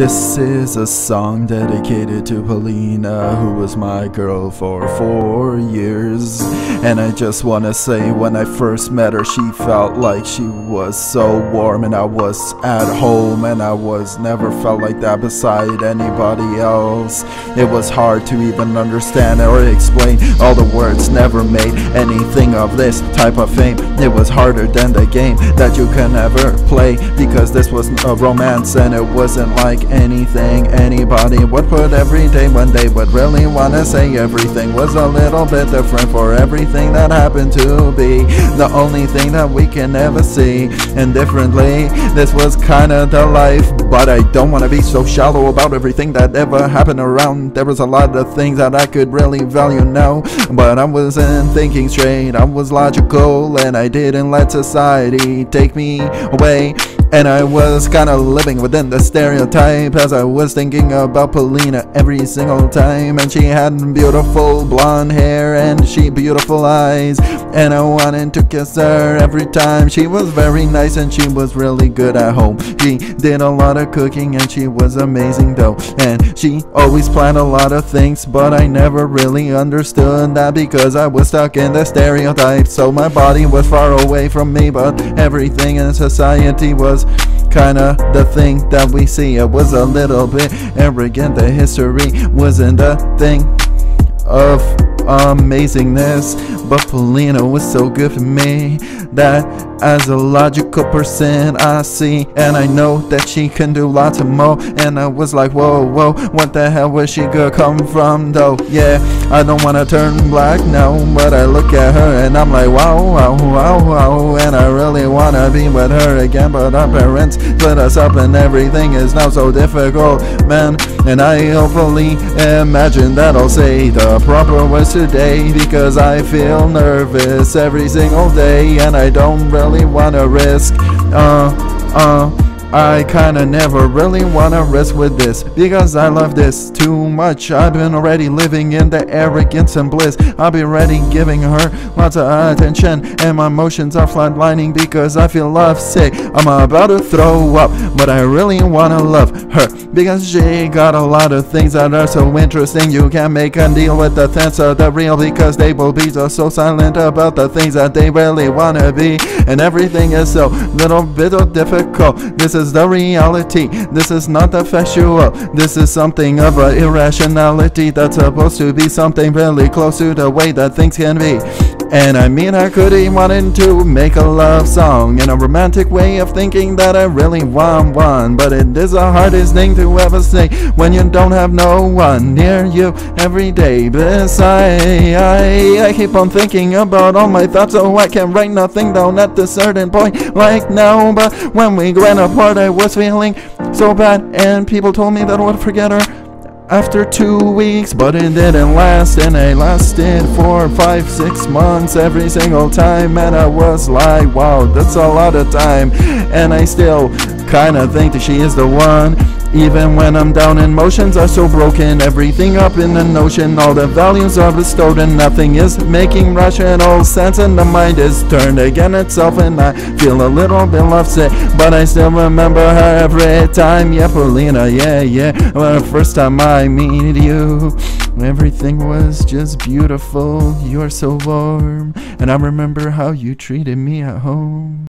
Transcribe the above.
This is a song dedicated to Paulina, who was my girl for four years. And I just wanna say, when I first met her, she felt like she was so warm, and I was at home, and I was never felt like that beside anybody else. It was hard to even understand or explain. All the words never made anything of this type of fame. It was harder than the game that you can ever play because this was a romance, and it wasn't like anything anybody would put every day when they would really wanna say everything was a little bit different for everything that happened to be. The only thing that we can ever see indifferently this was kinda the life but I don't wanna be so shallow about everything that ever happened around. There was a lot of things that I could really value now but I wasn't thinking straight I was logical and I didn't let society take me away and I was kinda living within the stereotype as I was thinking about Polina every single time. And she had beautiful blonde hair and she beautiful eyes. And I wanted to kiss her every time. She was very nice and she was really good at home. She did a lot of cooking and she was amazing though. And she always planned a lot of things, but I never really understood that because I was stuck in the stereotype. So my body was far away from me, but everything in society was kinda the thing that we see. It was a little bit arrogant. The history wasn't a thing of amazingness. But Paulina was so good for me that as a logical person I see and I know that she can do lots of more. And I was like, whoa, whoa, what the hell was she gonna come from though? Yeah, I don't wanna turn black now, but I look at her and I'm like, wow, wow, wow, wow. And I really wanna be with her again, but our parents split us up and everything is now so difficult, man. And I hopefully imagine that I'll say the proper words today because I feel nervous every single day and I don't really wanna risk. Uh, uh. I kinda never really wanna risk with this Because I love this too much. I've been already living in the arrogance and bliss. I've been already giving her lots of attention And my emotions are flatlining because I feel lovesick I'm about to throw up But I really wanna love her Because she got a lot of things that are so interesting. You can't make a deal with the things of the real Because they will be so, silent about the things that they really wanna be. And everything is so little bit difficult. This is is the reality. This is not the factual. This is something of an irrationality that's supposed to be something really close to the way that things can be. And I mean, I could even wanted to make a love song in a romantic way of thinking that I really want one. But it is the hardest thing to ever say when you don't have no one near you every day. Beside, I, I keep on thinking about all my thoughts, so I can write nothing down at a certain point like now. But when we went apart, I was feeling so bad, and people told me that I would forget her after two weeks, but it didn't last, and it lasted for five, six months every single time, and I was like, wow, that's a lot of time, and I still kinda think that she is the one. Even when I'm down, and emotions are so broken. Everything up in the notion, all the values are bestowed, and nothing is making rational sense. And the mind is turned again itself, and I feel a little bit lovesick. But I still remember her every time. Yeah, Paulina, yeah, yeah. When the first time I meet you, everything was just beautiful. You're so warm, and I remember how you treated me at home.